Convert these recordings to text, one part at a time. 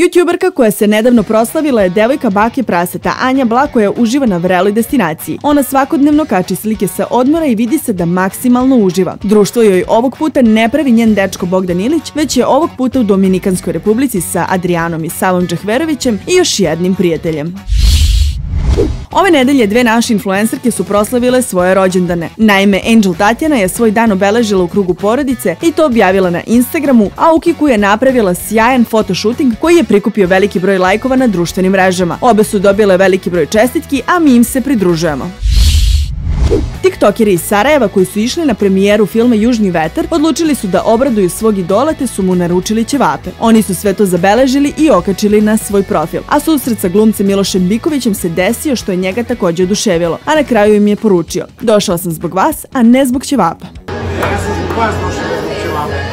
YouTuberka koja se nedavno proslavila je devojka bake praseta Anja Bla koja uživa na vreloj destinaciji. Ona svakodnevno kači slike sa odmora i vidi se da maksimalno uživa. Društvo joj ovog puta ne pravi njen dečko Bogdan Ilić, već je ovog puta u Dominikanskoj republici sa Adrianom i Savom Džehverovićem i još jednim prijateljem. Ove nedelje dve naše influencerke su proslavile svoje rođendane. Naime, Angel Tatjana je svoj dan obeležila u krugu porodice i to objavila na Instagramu, a u Kiku je napravila sjajan fotoshooting koji je prikupio veliki broj lajkova na društvenim mrežama. Obe su dobile veliki broj čestitki, a mi im se pridružujemo. Tiktokeri iz Sarajeva koji su išli na premijeru filma Južni vetar odlučili su da obraduju svog idola te su mu naručili ćevape. Oni su sve to zabeležili i okačili na svoj profil. A susret sa glumcem Milošem Bikovićem se desio što je njega takođe oduševilo, a na kraju im je poručio Došao sam zbog vas, a ne zbog ćevapa. Ja sam zbog vas došao zbog ćevapa.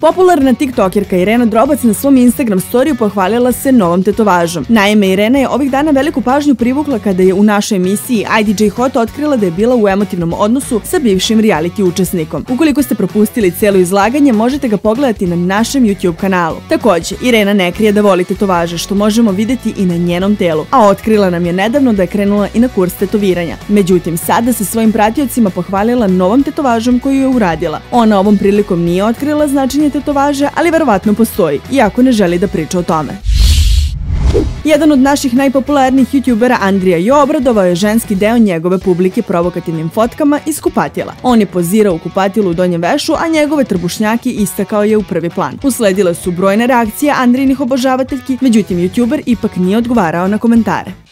Popularna tiktokerka Irena Drobac na svom Instagram storiju pohvalila se novom tetovažom. Naime, Irena je ovih dana veliku pažnju privukla kada je u našoj emisiji IDJ Hot otkrila da je bila u emotivnom odnosu sa bivšim reality učesnikom. Ukoliko ste propustili celo izlaganje, možete ga pogledati na našem YouTube kanalu. Takođe, Irena ne krije da voli tetovaže, što možemo videti i na njenom telu, a otkrila nam je nedavno da je krenula i na kurs tetoviranja. Međutim, sada se svojim pratiocima pohvalila novom tetovažom koju je uradila. Ona ovom prilikom nije otkrila značenje tetovaže, ali verovatno postoji, iako ne želi da priča o tome. Jedan od naših najpopularnijih youtubera Andrija Jo obradovao je ženski deo njegove publike provokativnim fotkama iz kupatila. On je pozirao u kupatilu u donjem vešu, a njegove trbušnjaki istakao je u prvi plan. Usledile su brojne reakcije Andrijinih obožavateljki, međutim youtuber ipak nije odgovarao na komentare.